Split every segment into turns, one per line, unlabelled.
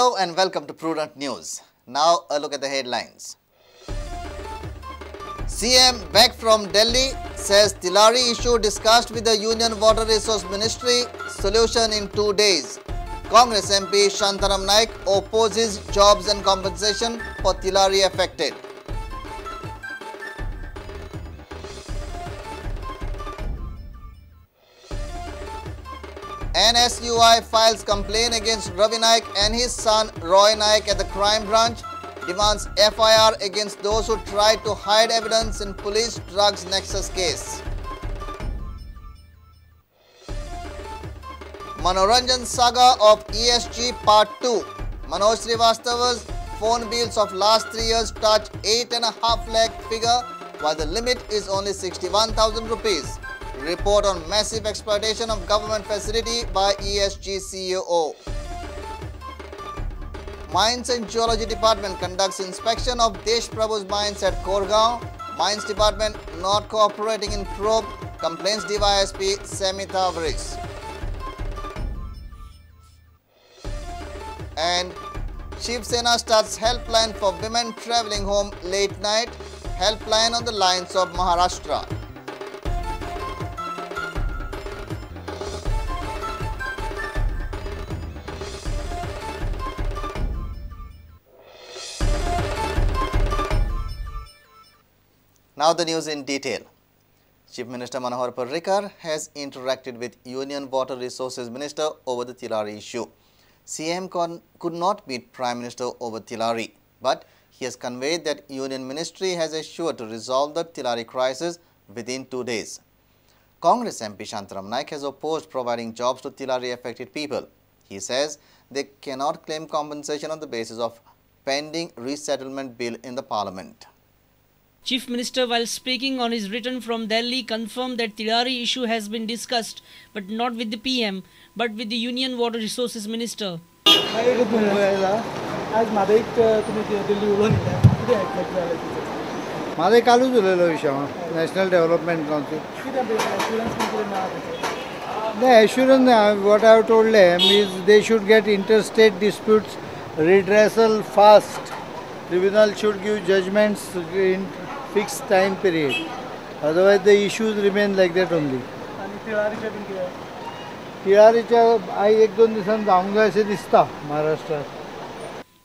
Hello and welcome to Prudent News. Now a look at the headlines. CM back from Delhi says Tillari issue discussed with the Union Water Resource Ministry solution in two days. Congress MP Shantaram Naik opposes jobs and compensation for Tillari affected. NSUI files complaint against Ravi Naik and his son Roy Naik at the crime branch, demands FIR against those who tried to hide evidence in police drugs nexus case. Manoranjan Saga of ESG Part 2. Manoj Srivastava's phone bills of last three years touch 8.5 lakh figure while the limit is only 61,000 rupees. Report on massive exploitation of government facility by ESG CEO. Mines and Geology Department conducts inspection of Desh Prabhu's mines at Korgaon. Mines Department not cooperating in probe, complains DYSP Samita Varis. And Shiv Sena starts helpline for women traveling home late night. Helpline on the lines of Maharashtra. Now the news in detail. Chief Minister Manohar Parrikar has interacted with Union Water Resources Minister over the Tillari issue. CM could not meet Prime Minister over Tillari, but he has conveyed that Union Ministry has assured to resolve the Tillari crisis within two days. Congress MP Shantaram Naik has opposed providing jobs to Tillari affected people. He says they cannot claim compensation on the basis of pending resettlement bill in the parliament.
Chief Minister, while speaking on his return from Delhi, confirmed that Tillari issue has been discussed, but not with the PM, but with the Union Water Resources Minister.
National Development Council.
The assurance, what I have told them, is they should get interstate disputes redressal fast. Tribunal should give judgments in fixed time period. Otherwise, the issues remain like that only.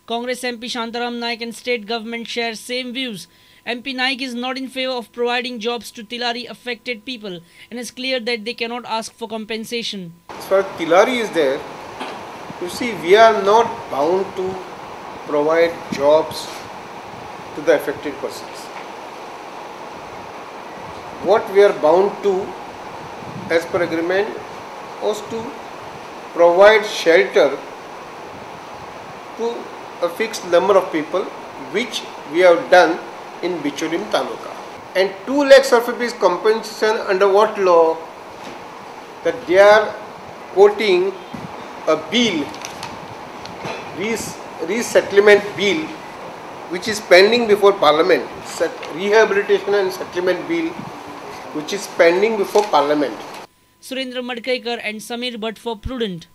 Congress MP Shantaram Naik and state government share same views. MP Naik is not in favor of providing jobs to Tillari affected people and is clear that they cannot ask for compensation.
As far as Tillari is there, you see, we are not bound to provide jobs to the affected person. What we are bound to, as per agreement, was to provide shelter to a fixed number of people, which we have done in Bichurim Taluka. And 2 lakhs of rupees compensation under what law? That they are quoting a bill, res- resettlement bill, which is pending before Parliament, rehabilitation and settlement bill, which is pending before Parliament.
Surendra Madkekar and Samir Bhatt for Prudent.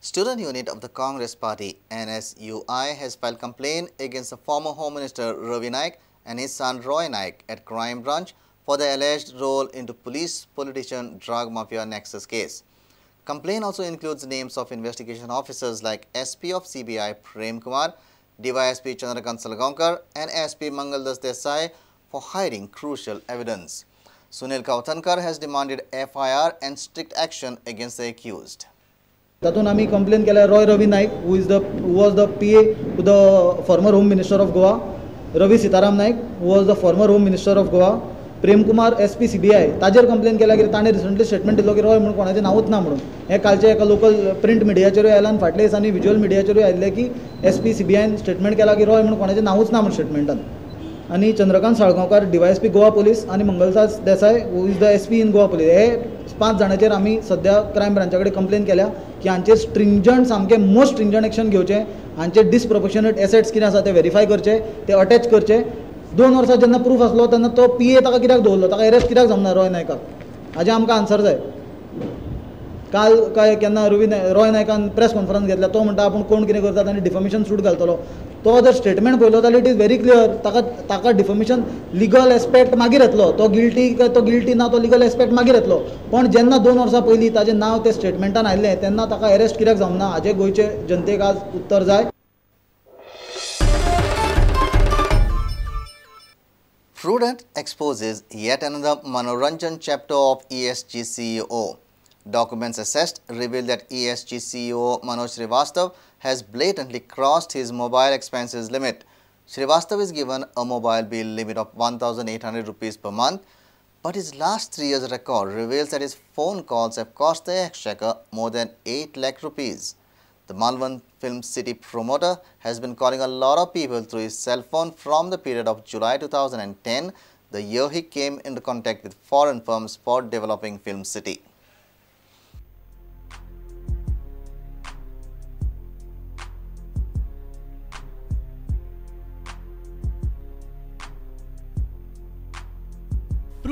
Student unit of the Congress Party NSUI has filed complaint against the former Home Minister Ravi Naik and his son Roy Naik at crime branch for their alleged role into police politician drug mafia nexus case. Complaint also includes names of investigation officers like SP of CBI Prem Kumar, DYSP Chandrakant Salgaonkar and SP Mangaldas Desai for hiding crucial evidence. Sunil Kautankar has demanded FIR and strict action against the accused.
तातूंत आमी complain केल्या Roy Ravi Naik who is the who was the P A to the former home minister of Goa Ravi Sitaram Naik who was the former home minister of Goa Prem Kumar S P C B I ताजेर complain केल्या कितें ताणें recently statement दिलो की रॉय म्हणून कोणाचें नांवूच ना म्हणून हें कालचें एका लोकल प्रिंट मिडियाचेरूय आयलां फाटल्या दिसांनी विज्युअल मिडियाचेरूय आयिल्लें की एस पी सी बी आयन स्टेटमेंट केला की रॉय म्हणून कोणाचें नांवूच ना म्हणून स्टेटमेंटान आनी चंद्रकांत साळगांवकार डीवायएसपी गोवा पुलीस आनी Mangaldas Desai who is the S P in Goa police. हे पांच जाणांचेर आमी सद्या क्रायम ब्रांचा कडेन कंप्लेन केल्या. की हांचेर स्ट्रिंजंट सामकें मोस्ट स्ट्रिंजंट एक्शन घेवचें. हांचे डिसप्रपोशनेट एसेट्स कितें आसा ते व्हेरीफाय करचे ते अटॅच करचे. दोन वर्सां जेन्ना प्रूफ आसलो तेन्ना तो पी ए ताका कित्याक दवरलो ताका एरेस्ट कित्याक जमना रॉय नायकाक हाजें आमकां आन्सर जाय. काल काय केन्ना रवी नाय रॉय नायकान प्रेस कॉन्फरन्स घेतल्या तो म्हणटा आपूण कोण कितें करतात? आनी डिफॉमेशन सूट घालतलो. तो जर स्टेटमेंट जाल्यार इट इज़ व्हेरी क्लियर ताका डिफॉमेशन लिगल एस्पेक्ट मागीर येतलो. तो गिल्टी तो गिल्टी ना तो लिगल एस्पेक्ट मागीर येतलो. पण जेन्ना दोन वर्सां पयलीं ताजें नांव ते स्टेटमेंटान आयिल्लें, तेन्ना ताका अरेस्ट कित्याक जावंक ना? हाजें गोंयचे जनतेक आज उत्तर जाय.
Prudent exposes yet another Manoranjan chapter of ESG CEO. Documents assessed reveal that ESG CEO Manoj Srivastav has blatantly crossed his mobile expenses limit. Srivastav is given a mobile bill limit of 1800 rupees per month, but his last three years record reveals that his phone calls have cost the exchequer more than 8 lakh rupees. The Malvan Film City promoter has been calling a lot of people through his cell phone from the period of July 2010, the year he came into contact with foreign firms for developing Film City.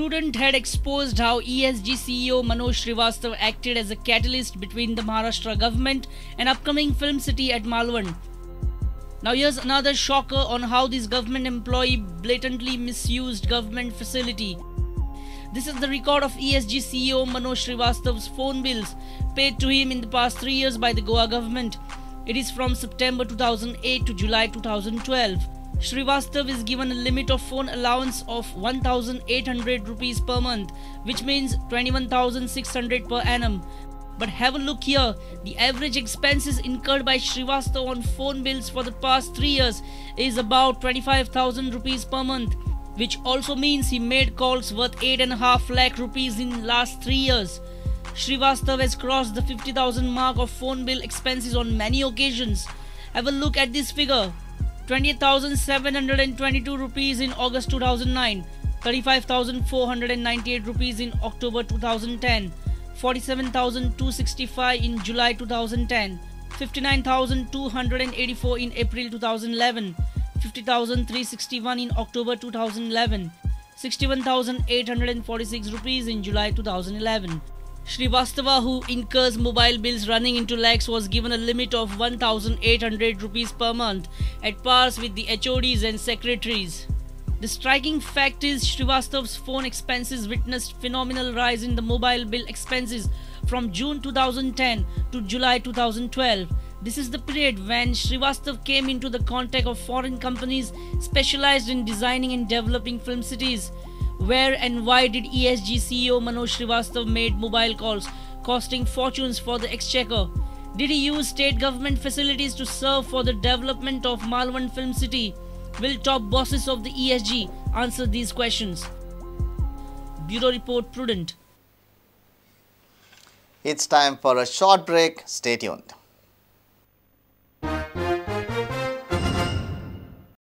Prudent had exposed how ESG CEO Manoj Srivastav acted as a catalyst between the Maharashtra government and upcoming film city at Malvan. Now here's another shocker on how this government employee blatantly misused government facility. This is the record of ESG CEO Manoj Srivastav's phone bills paid to him in the past 3 years by the Goa government. It is from September 2008 to July 2012. Srivastav is given a limit of phone allowance of 1800 rupees per month, which means 21600 per annum. But have a look here. The average expenses incurred by Srivastav on phone bills for the past 3 years is about 25000 rupees per month, which also means he made calls worth 8.5 lakh rupees in last 3 years. Srivastav has crossed the 50,000 mark of phone bill expenses on many occasions. Have a look at this figure. 20,722 rupees in August 2009, 35,498 rupees in October 2010, 47,265 in July 2010, 59,284 in April 2011, 50,361 in October 2011, 61,846 rupees in July 2011. Srivastava, who incurs mobile bills running into lakhs, was given a limit of 1,800 rupees per month, at pars with the HODs and secretaries. The striking fact is Srivastav's phone expenses witnessed phenomenal rise in the mobile bill expenses from June 2010 to July 2012. This is the period when Srivastav came into the contact of foreign companies specialized in designing and developing film cities. Where and why did ESG CEO Manoj Srivastav made mobile calls costing fortunes for the exchequer? Did he use state government facilities to serve for the development of Malvan Film City? Will top bosses of the ESG answer these questions? Bureau Report Prudent.
It's time for a short break. Stay tuned.